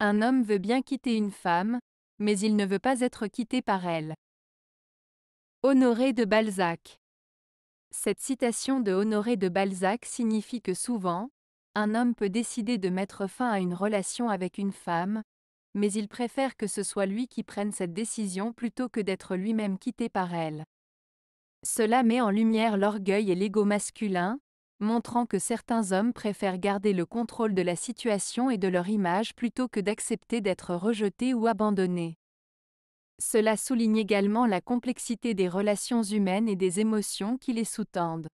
Un homme veut bien quitter une femme, mais il ne veut pas être quitté par elle. Honoré de Balzac. Cette citation de Honoré de Balzac signifie que souvent, un homme peut décider de mettre fin à une relation avec une femme, mais il préfère que ce soit lui qui prenne cette décision plutôt que d'être lui-même quitté par elle. Cela met en lumière l'orgueil et l'ego masculin, montrant que certains hommes préfèrent garder le contrôle de la situation et de leur image plutôt que d'accepter d'être rejetés ou abandonnés. Cela souligne également la complexité des relations humaines et des émotions qui les sous-tendent.